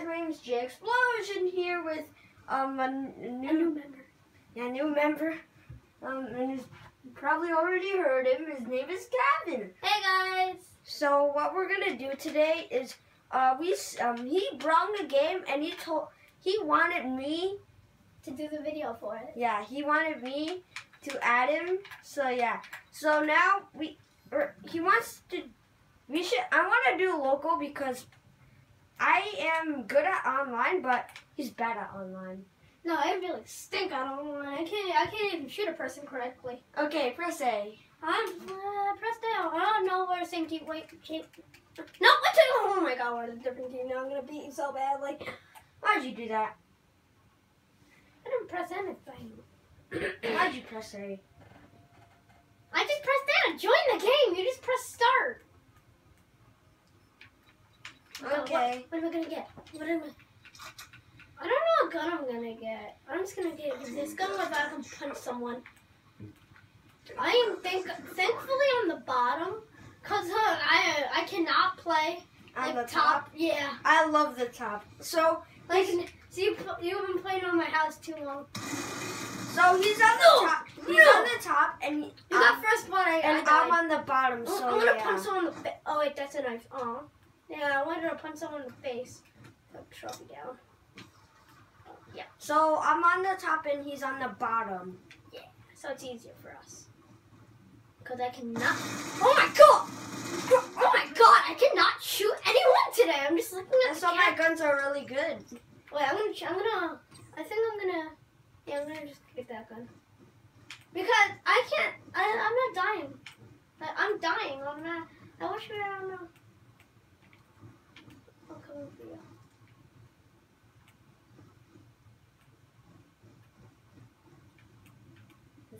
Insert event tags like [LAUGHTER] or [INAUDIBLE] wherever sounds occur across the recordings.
guys, my name is J Explosion here with um a, n- a new, new member. yeah, new member. Um, and you probably already heard him. His name is Gavin. Hey guys. So what we're gonna do today is uh we um he brought the game and he told he wanted me To do the video for it. yeah he wanted me to add him. So yeah. So now we or he wants to we should I want to do local because I am good at online, but he's bad at online. No, I really stink at online. I can't. I can't even shoot a person correctly. Okay, press A. I'm uh, press down. I don't know where the same team. Wait, team. No, what team? Oh my god, we're a different team now. I'm gonna beat you so badly. Why'd you do that? I didn't press anything. [COUGHS] Why'd you press A? I just pressed down. Join the game. You just press start. Oh, Okay. What, am I gonna get? What am I? I don't know what gun I'm gonna get. I'm just gonna get this gun where I can punch someone. I am think thankfully on the bottom, cause uh, I I cannot play On like the top. Yeah, I love the top. So like so you you've been playing on my house too long. so he's on the No! top. He's No! on the top and You um, got first one. I, I and died. I'm on the bottom. Oh, So I'm gonna yeah. punch someone the. Oh wait, that's a knife. Oh, yeah, I wanted to punch someone in the face. Put the trophy down. Yeah. So I'm on the top and he's on the bottom. Yeah. So it's easier for us. Cause I cannot. Oh my god! Oh my god! I cannot shoot anyone today. I'm just looking at And so my guns are really good. Wait, I'm gonna. I'm gonna. I think I'm gonna. Yeah, I'm gonna just get that gun. Because I can't. I, I'm not dying. I, I'm dying. I'm not. I wish I don't know. I'm coming for you.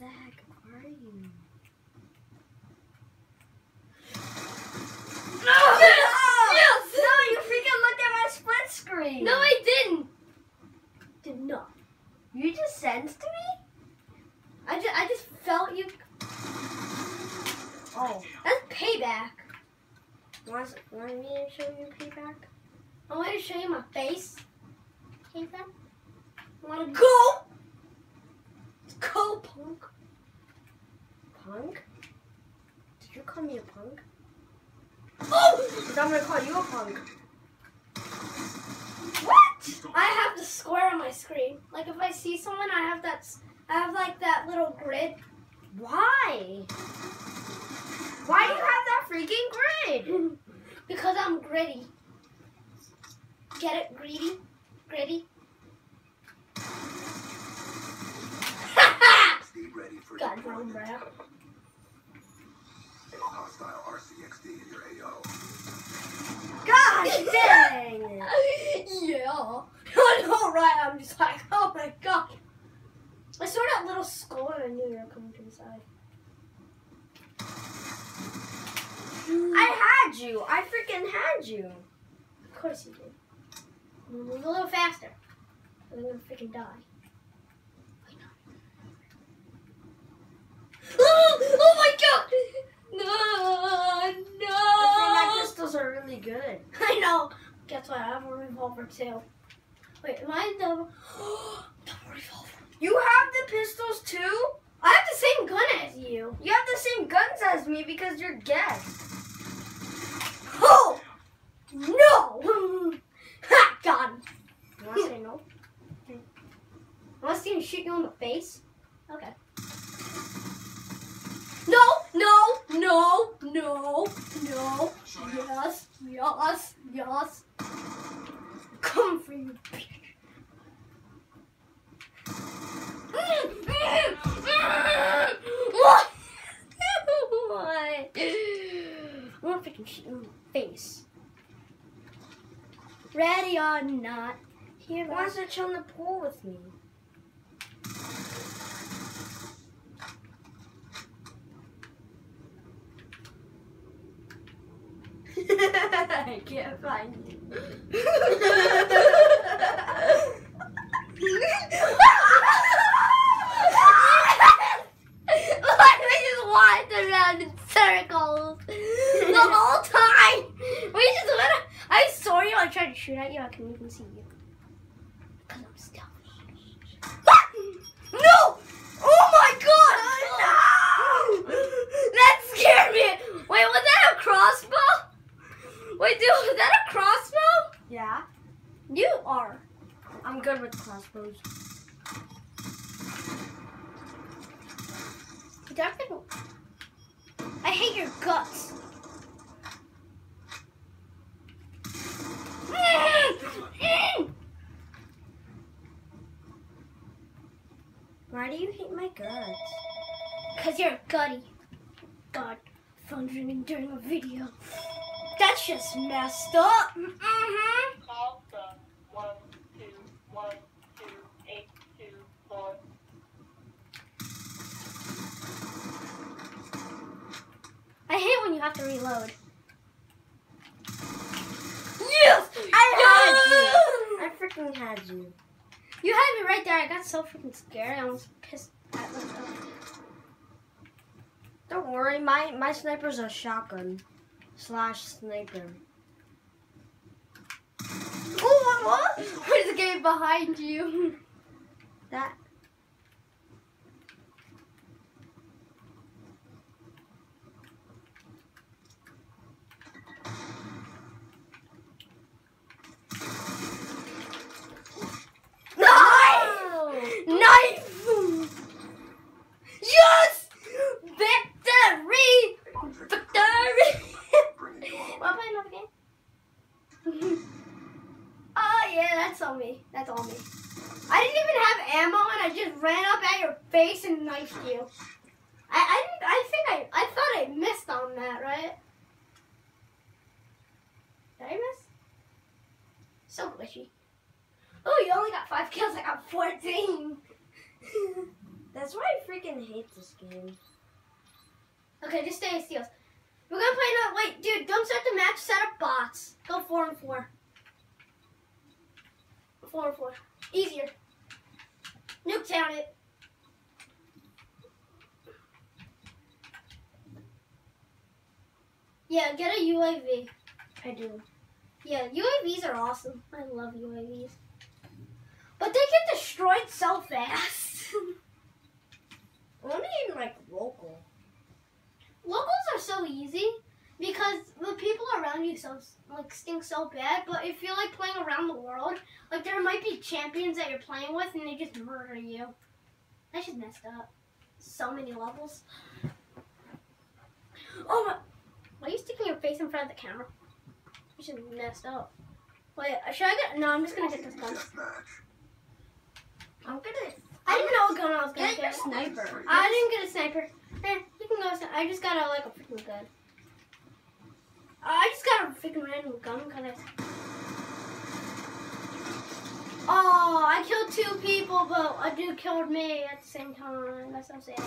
Heck are you? No! Yes! No, you freaking looked at my split screen. No, I didn't. Did not. You just sensed me? I just. I just felt you. Oh. That's payback. Want, want me to show you payback? I want to show you my face. Ethan. Want to go? Go, punk. Punk? Did you call me a punk? Oh! Because I'm to call you a punk. What? I have the square on my screen. Like if I see someone, I have that. I have like that little grid. Why? Why do you have that freaking grid? [LAUGHS] because I'm gritty. Get it? Greedy? Gritty? Be ready for God, deployment. bro. Hostile RCXD in your AO. God dang! yeah. [LAUGHS] I know, right? I'm just like, oh my god. I saw that little skull and I knew you were coming to the side. I had you. I freaking had you. Of course you did. Move a little faster. I'm gonna freaking die. [LAUGHS] Oh, oh my god! No, no! pistols are really good. [LAUGHS] I know. Guess what? I have a revolver too. Wait, am I the [GASPS] double revolver? You have the pistols too? I have the same gun as you. You have the same guns as me because you're guest. [GASPS] Oh no! [LAUGHS] Ha! Got him. You want to say no? Unless he can shoot you in the face. Okay. No, no, no, no, no. Yes, yes, yes. Come for you, bitch. What? gonna freaking shoot you in the face. Ready or not, here I wants to chill in the pool with me? I can't find you. We just around in circles the whole time? We just went. I saw you. I tried to shoot at you, I can even see you. Because I'm stealthy. No! Oh my god! No! That scared me! Wait, was that a crossbow? Wait, dude, was that a crossbow? Yeah, You are. I'm good crossbows. I hate your guts. Why do you hate my guts? Cause you're gutty. God, phone's ringing during a video. That's just messed up. Mm-hmm. Call from one two one two eight two four. I hate when you have to reload. Yes! I had you! I freaking had you. You had me right there. I got so freaking scared. I almost pissed at myself. Don't worry, my, my sniper's a shotgun slash sniper. Oh, what? [LAUGHS] Where's the game behind you? That Knife! Knife! Yes! Victory! Victory! Bringing you home. Want to play another game? oh yeah, that's on me. That's on me. I didn't even have ammo, and I just ran up at your face and knifed you. I I didn't. I think I I thought I missed on that, right? Did I miss? So glitchy. Oh, you only got five kills. I got fourteen. [LAUGHS] that's why I freaking hate this game. okay, just stay in steals. We're gonna play another. Wait, dude, don't start the match. Set up bots. Go four and four. Four and four. Easier. Nuketown it. Yeah, get a UAV. I do. Yeah, UAVs are awesome. I love UAVs. But they get destroyed so fast. [LAUGHS] Only in like local. Locals are so easy because the people around you so like stink so bad. But if you're like playing around the world, like there might be champions that you're playing with and they just murder you. That's just messed up. So many levels. Oh my! Why are you sticking your face in front of the camera? You just messed up. Wait, should I get? No, I'm just gonna get this gun. I'm gonna I didn't know what gun I was gonna get your get. sniper. I didn't get a sniper. Eh, you can go. I just got a like a freaking gun. I just got a freaking random gun because I. Oh, I killed two people, but a dude killed me at the same time. That's so sad.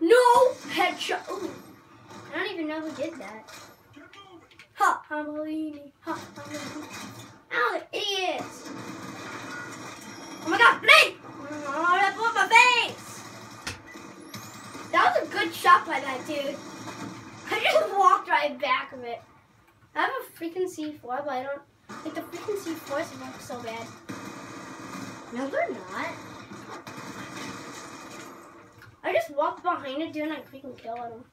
No headshot. Ooh. I don't even know who did that. Ha, Hambolini. Ha, Hambolini. Ow, oh, the idiots. Oh my god, blink! Oh, that blew my face! That was a good shot by that dude. I just walked right back of it. I have a freaking C4, but I don't. Like, the freaking C4s work so bad. No, they're not. I just walked behind it, dude, and I freaking killed him.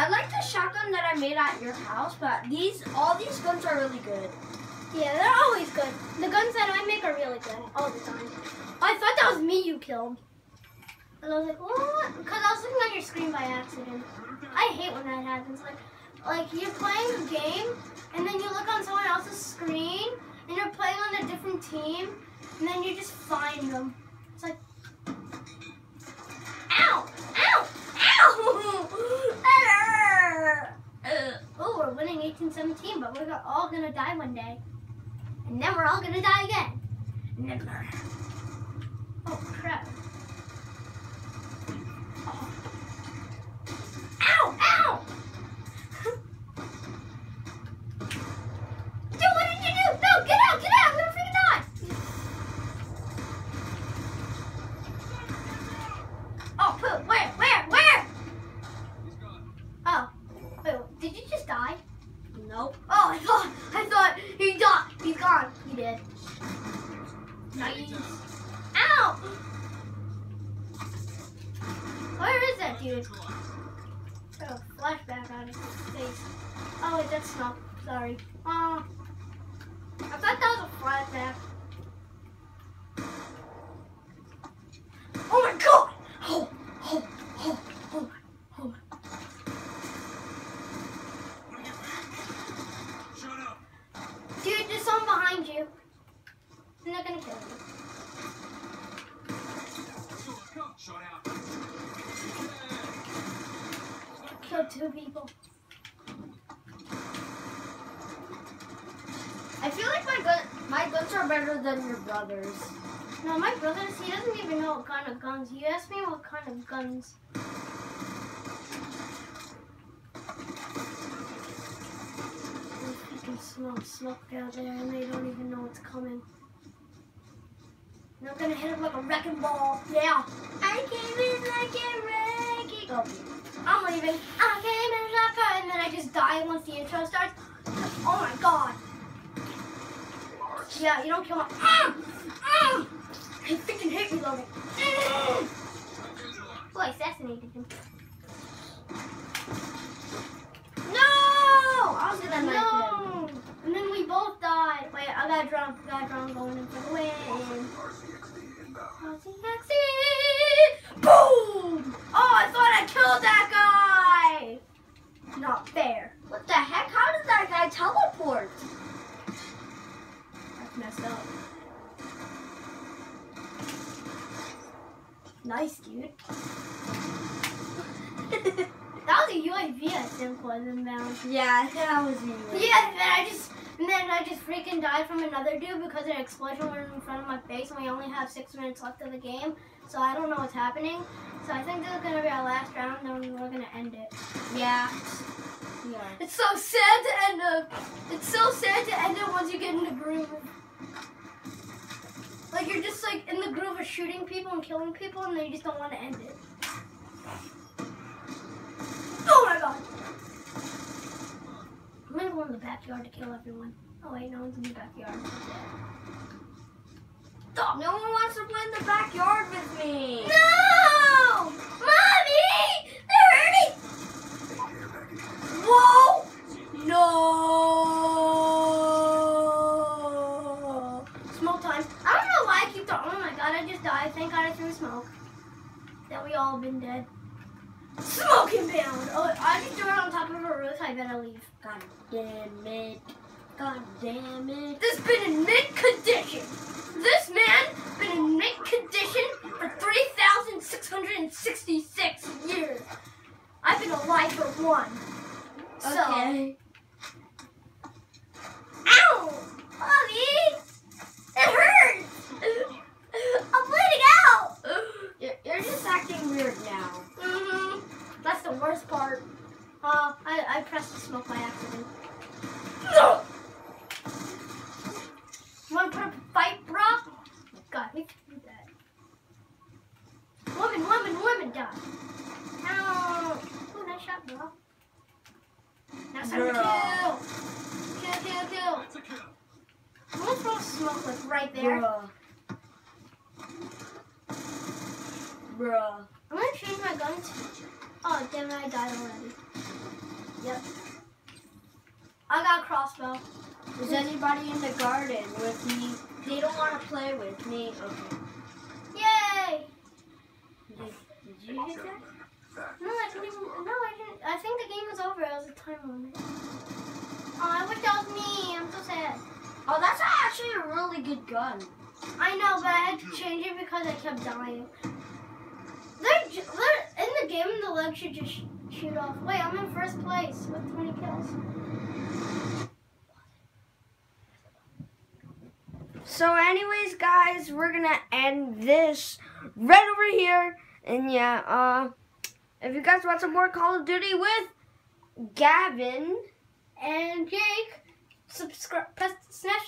I like the shotgun that I made at your house, but these all these guns are really good. Yeah, they're always good. The guns that I make are really good all the time. I thought that was me you killed. And I was like, what? Because I was looking at your screen by accident. I hate when that happens. Like, like you're playing a game, and then you look on someone else's screen, and you're playing on a different team, and then you just find them. It's like, ow, ow, ow! [LAUGHS] oh, we're winning 18-17, but we're all gonna die one day. And then we're all gonna die again. Never. Oh crap. Ow! Ow! That a flashback on his face. Oh, wait, that's not. Sorry. Uh, I thought that was a flashback. Oh my god! Oh, oh, oh, oh, oh. Shut up. Dude, there's someone behind you. They're not gonna kill you. Go. Shut out. Kill two people. I feel like my gun, my guns are better than your brother's. No, my brother, he doesn't even know what kind of guns. You asked me what kind of guns. You can smell smoke out there and they don't even know it's coming. I'm gonna hit him like a wrecking ball. Yeah. I came in like a wrecking Oh, I'm leaving. I came in like a and then I just die once the intro starts. Oh my god. Yeah, you don't kill my. Mm! Mm! He freaking hit me, Logan. Mm! Oh, I assassinated him. No! I was gonna No! And then we both died. Wait, I got drunk. I got drunk going in for the win. Boom! Oh, I thought I killed that guy! Not fair. What the heck? How did that guy teleport? That's messed up. Nice, dude. [LAUGHS] that was a UAV, I think, was inbound. Yeah, I think that was me. Yeah, and then I just and then I just freaking died from another dude because an explosion went in front of my face and we only have six minutes left of the game. So I don't know what's happening. So I think this is gonna be our last round, then we're gonna end it. Yeah. Yeah. It's so sad to end up. It's so sad to end it once you get in the groove. Like you're just like in the groove of shooting people and killing people, and then you just don't want to end it. Oh my god! I'm gonna go in the backyard to kill everyone. Oh wait, no one's in the backyard. Stop! No one wants to play in the backyard with me. No! Mommy! They're hurting! Whoa! No! Smoke time. I don't know why I keep throwing. Oh my god, I just died. Thank god I threw smoke. Then we all been dead. Smoke inbound! Oh, I just threw it on top of a roof. I better leave. God damn it. God damn it. This been in mint condition. This man has been in mint condition for 3,666 years. I've been alive for one. So, Okay. Ow! Mommy! It hurts! I'm bleeding out! You're, you're just acting weird now. Mm hmm That's the worst part. Uh, I, I pressed the smoke by accident. No! You wanna put up a fight, bro? God, we can do that. Woman, woman, woman, die. Ow! Ooh, nice shot, bro. Now it's time to Girl. kill! Kill, kill, kill. That's a kill. I'm gonna throw smoke like right there. Bruh. Bruh. I'm gonna change my gun to. Oh, damn it, I died already. Yep. I got a crossbow. Is anybody in the garden with me? They don't want to play with me. Okay. Yay! Did, did you hit that? That No, I didn't even. No, I didn't. I think the game was over. It was a time limit. Oh, I wish that was me. I'm so sad. Oh, that's actually a really good gun. I know, but I had to change it because I kept dying. They're, in the game, the leg should just shoot off. Wait, I'm in first place with 20 kills. So, anyways, guys, we're gonna end this right over here. And yeah, uh, if you guys want some more Call of Duty with Gavin, And Jake, subscribe, press, smash the